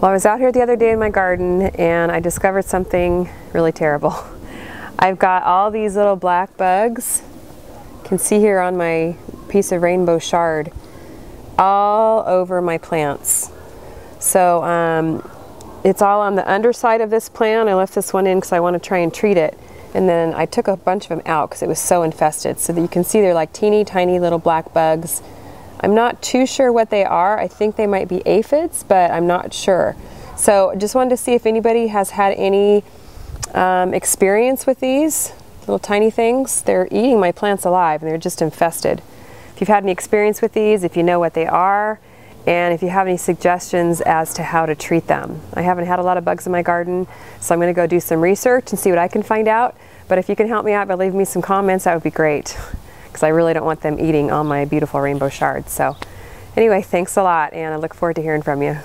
Well, I was out here the other day in my garden and I discovered something really terrible. I've got all these little black bugs, you can see here on my piece of rainbow chard all over my plants. So um, it's all on the underside of this plant. I left this one in because I want to try and treat it. And then I took a bunch of them out because it was so infested. So that you can see they're like teeny tiny little black bugs. I'm not too sure what they are. I think they might be aphids, but I'm not sure. So just wanted to see if anybody has had any um, experience with these little tiny things. They're eating my plants alive and they're just infested. If you've had any experience with these, if you know what they are, and if you have any suggestions as to how to treat them. I haven't had a lot of bugs in my garden, so I'm going to go do some research and see what I can find out. But if you can help me out by leaving me some comments, that would be great because I really don't want them eating all my beautiful rainbow chards. So anyway, thanks a lot and I look forward to hearing from you.